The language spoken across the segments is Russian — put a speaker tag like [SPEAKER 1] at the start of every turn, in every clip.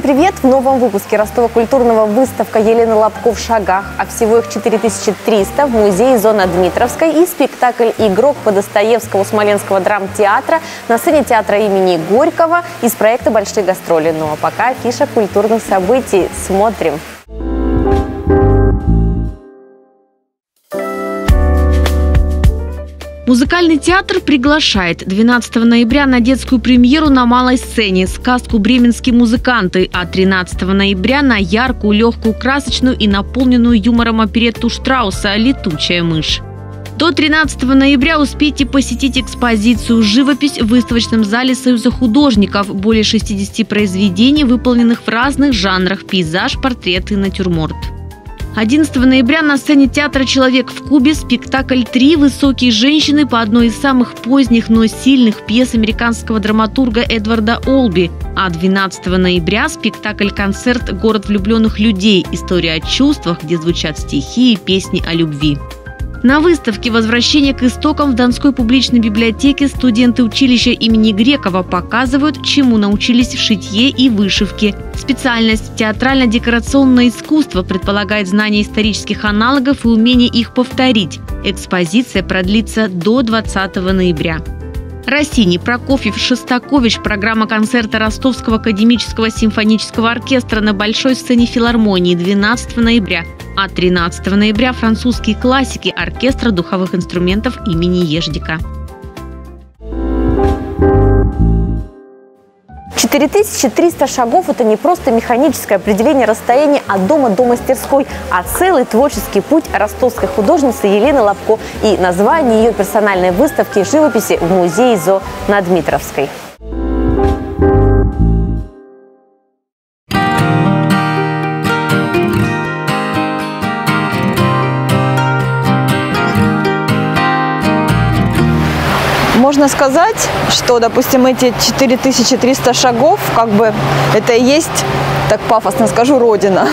[SPEAKER 1] Всем привет! В новом выпуске Ростова-культурного выставка Елены Лобко в шагах, а всего их 4300 в музее «Зона Дмитровской» и спектакль «Игрок» по Достоевскому Смоленского драмтеатра на сцене театра имени Горького из проекта «Большие гастроли». Ну а пока афиша культурных событий. Смотрим!
[SPEAKER 2] Музыкальный театр приглашает 12 ноября на детскую премьеру на малой сцене сказку «Бременские музыканты», а 13 ноября на яркую, легкую, красочную и наполненную юмором оперетту Штрауса «Летучая мышь». До 13 ноября успейте посетить экспозицию «Живопись» в выставочном зале Союза художников. Более 60 произведений, выполненных в разных жанрах – пейзаж, портрет и натюрморт. 11 ноября на сцене театра «Человек в Кубе» спектакль «Три высокие женщины» по одной из самых поздних, но сильных пьес американского драматурга Эдварда Олби. А 12 ноября спектакль-концерт «Город влюбленных людей. История о чувствах», где звучат стихи и песни о любви. На выставке «Возвращение к истокам» в Донской публичной библиотеке студенты училища имени Грекова показывают, чему научились в шитье и вышивке. Специальность театрально-декорационное искусство предполагает знание исторических аналогов и умение их повторить. Экспозиция продлится до 20 ноября. Россини, Прокофьев, Шостакович. Программа концерта Ростовского академического симфонического оркестра на Большой сцене филармонии 12 ноября. А 13 ноября французские классики оркестра духовых инструментов имени Еждика.
[SPEAKER 1] 4300 шагов – это не просто механическое определение расстояния от дома до мастерской, а целый творческий путь ростовской художницы Елены Лобко и название ее персональной выставки живописи в музее ЗО на Дмитровской.
[SPEAKER 3] Можно сказать, что, допустим, эти 4300 шагов, как бы, это и есть, так пафосно скажу, родина.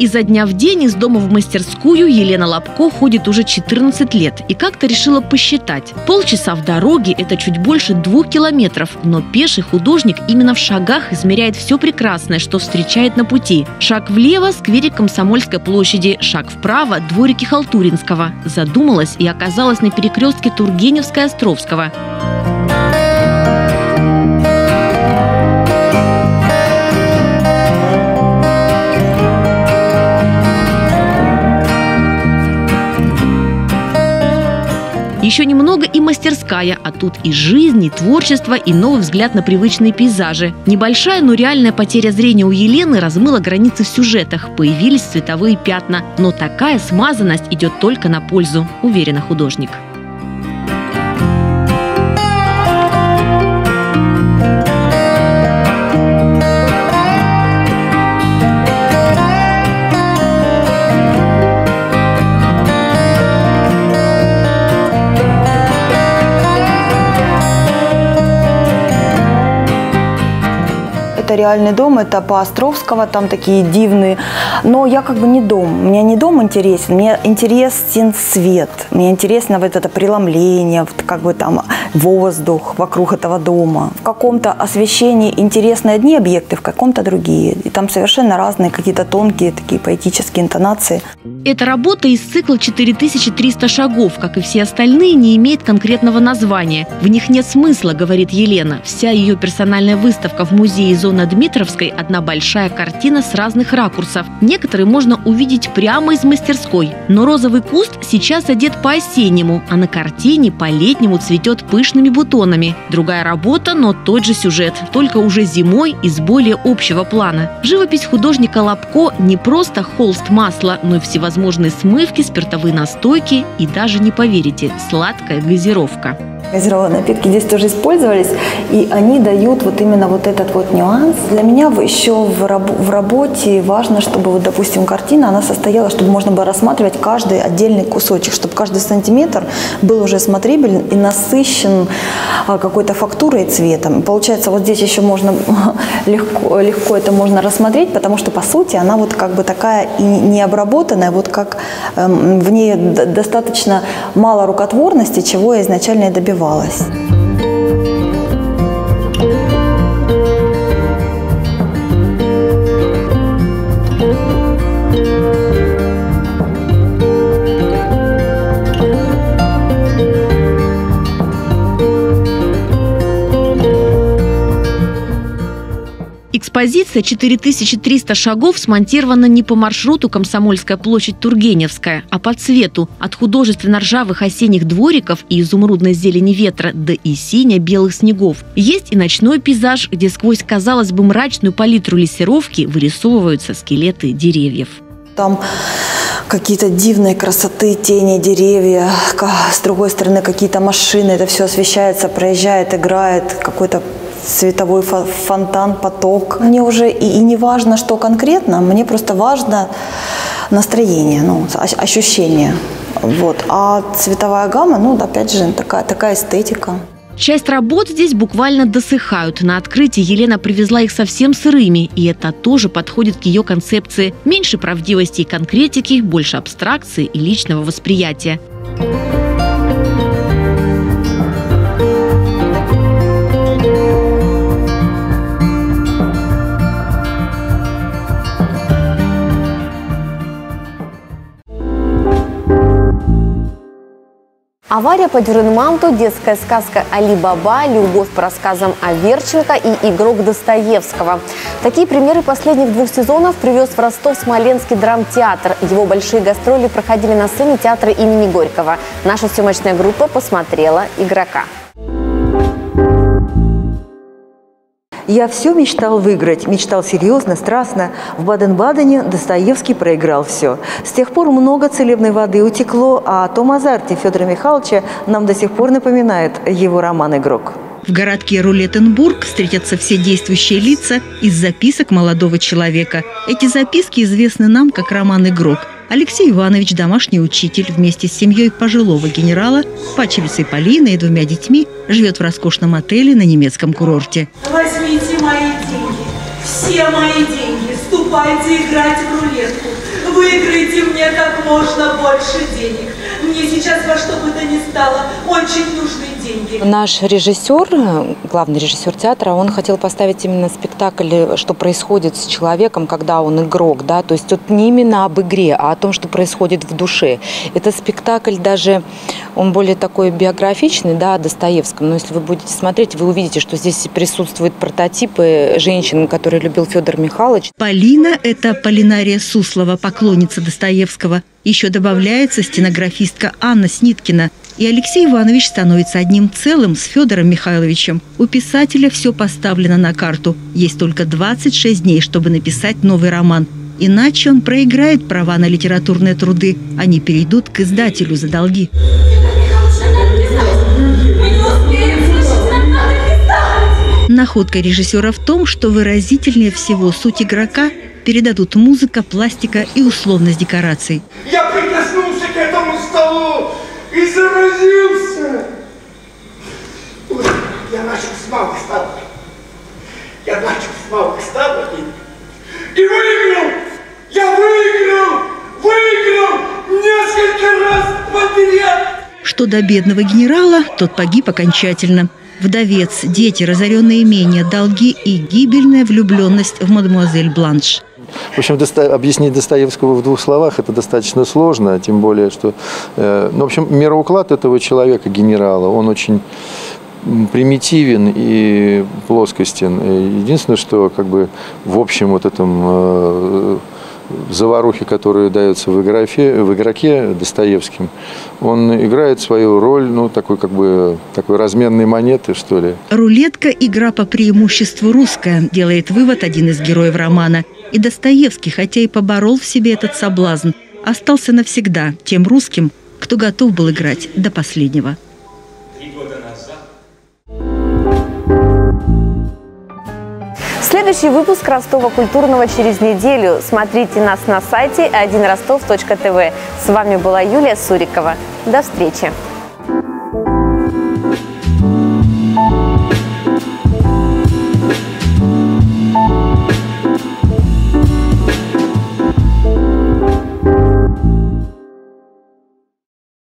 [SPEAKER 2] Изо дня в день из дома в мастерскую Елена Лобко ходит уже 14 лет и как-то решила посчитать. Полчаса в дороге – это чуть больше двух километров, но пеший художник именно в шагах измеряет все прекрасное, что встречает на пути. Шаг влево – скверик Комсомольской площади, шаг вправо – дворики Халтуринского. Задумалась и оказалась на перекрестке Тургеневская-Островского. Еще немного и мастерская, а тут и жизнь, и творчество, и новый взгляд на привычные пейзажи. Небольшая, но реальная потеря зрения у Елены размыла границы в сюжетах, появились цветовые пятна. Но такая смазанность идет только на пользу, уверена художник.
[SPEAKER 3] Это реальный дом, это по Островского, там такие дивные. Но я как бы не дом. Мне не дом интересен, мне интересен свет. Мне интересно вот это преломление, вот как бы там воздух вокруг этого дома. В каком-то освещении интересны одни объекты, в каком-то другие. И там совершенно разные какие-то тонкие такие поэтические интонации.
[SPEAKER 2] Эта работа из цикла 4300 шагов, как и все остальные, не имеет конкретного названия. В них нет смысла, говорит Елена. Вся ее персональная выставка в музее зоны на Дмитровской одна большая картина с разных ракурсов. Некоторые можно увидеть прямо из мастерской. Но розовый куст сейчас одет по-осеннему, а на картине по-летнему цветет пышными бутонами. Другая работа, но тот же сюжет, только уже зимой из более общего плана. Живопись художника Лобко не просто холст масла, но и всевозможные смывки, спиртовые настойки и даже, не поверите, сладкая газировка.
[SPEAKER 3] Газированные напитки здесь тоже использовались, и они дают вот именно вот этот вот нюанс. Для меня еще в, раб в работе важно, чтобы, вот, допустим, картина, она состояла, чтобы можно было рассматривать каждый отдельный кусочек, чтобы каждый сантиметр был уже смотрибелен и насыщен а, какой-то фактурой и цветом. Получается, вот здесь еще можно легко, легко это можно рассмотреть, потому что, по сути, она вот как бы такая и необработанная, вот как эм, в ней достаточно мало рукотворности, чего я изначально и добивалась развивалась.
[SPEAKER 2] Экспозиция «4300 шагов» смонтирована не по маршруту Комсомольская площадь Тургеневская, а по цвету от художественно-ржавых осенних двориков и изумрудной зелени ветра до и синя-белых снегов. Есть и ночной пейзаж, где сквозь, казалось бы, мрачную палитру лессировки вырисовываются скелеты деревьев.
[SPEAKER 3] Там какие-то дивные красоты, тени, деревья, с другой стороны какие-то машины, это все освещается, проезжает, играет, какой-то световой фонтан, поток. Мне уже и, и не важно, что конкретно, мне просто важно настроение, ну, ощущение. Вот. А цветовая гамма, ну, опять же, такая, такая эстетика.
[SPEAKER 2] Часть работ здесь буквально досыхают. На открытии Елена привезла их совсем сырыми, и это тоже подходит к ее концепции. Меньше правдивости и конкретики, больше абстракции и личного восприятия.
[SPEAKER 1] Авария по Дюренманту, детская сказка Али Баба, любовь по рассказам о Верченко и игрок Достоевского. Такие примеры последних двух сезонов привез в Ростов Смоленский драмтеатр. Его большие гастроли проходили на сцене театра имени Горького. Наша съемочная группа посмотрела игрока.
[SPEAKER 4] Я все мечтал выиграть, мечтал серьезно, страстно. В Баден-Бадене Достоевский проиграл все. С тех пор много целебной воды утекло, а о том азарте Федора Михайловича нам до сих пор напоминает его роман «Игрок».
[SPEAKER 2] В городке Рулеттенбург встретятся все действующие лица из записок молодого человека. Эти записки известны нам как роман «Игрок». Алексей Иванович, домашний учитель, вместе с семьей пожилого генерала, пачерицей Полиной и двумя детьми, живет в роскошном отеле на немецком курорте.
[SPEAKER 5] Возьмите мои деньги, все мои деньги, ступайте играть в рулетку. Выиграйте мне как можно больше денег. Мне сейчас во что бы то ни стало очень нужны.
[SPEAKER 6] Наш режиссер, главный режиссер театра, он хотел поставить именно спектакль, что происходит с человеком, когда он игрок, да, то есть тут не именно об игре, а о том, что происходит в душе. Это спектакль даже, он более такой биографичный, да, о Достоевском, но если вы будете смотреть, вы увидите, что здесь присутствуют прототипы женщин, которые любил Федор Михайлович.
[SPEAKER 2] Полина – это Полинария Суслова, поклонница Достоевского. Еще добавляется стенографистка Анна Сниткина. И Алексей Иванович становится одним целым с Федором Михайловичем. У писателя все поставлено на карту. Есть только 26 дней, чтобы написать новый роман. Иначе он проиграет права на литературные труды. Они перейдут к издателю за долги. Находка режиссера в том, что выразительнее всего суть игрока передадут музыка, пластика и условность декораций.
[SPEAKER 7] Я и заразился. Ой, я начал с малых ставок. Я начал с малых ставок и, и выиграл. Я выиграл, выиграл несколько раз подряд.
[SPEAKER 2] Что до бедного генерала, тот погиб окончательно. Вдовец, дети, разоренные имения, долги и гибельная влюбленность в мадемуазель Бланш.
[SPEAKER 8] В общем, доста объяснить Достоевского в двух словах это достаточно сложно, тем более, что... Э, ну, в общем, мироуклад этого человека, генерала, он очень примитивен и плоскостен. Единственное, что как бы в общем вот этом э, заварухе, которую дается в, игроке, в игроке Достоевским, он играет свою роль, ну, такой как бы, такой разменной монеты, что ли.
[SPEAKER 2] Рулетка – игра по преимуществу русская, делает вывод один из героев романа. И Достоевский, хотя и поборол в себе этот соблазн, остался навсегда тем русским, кто готов был играть до последнего.
[SPEAKER 1] Следующий выпуск Ростова культурного через неделю. Смотрите нас на сайте 1ростов.тв. С вами была Юлия Сурикова. До встречи!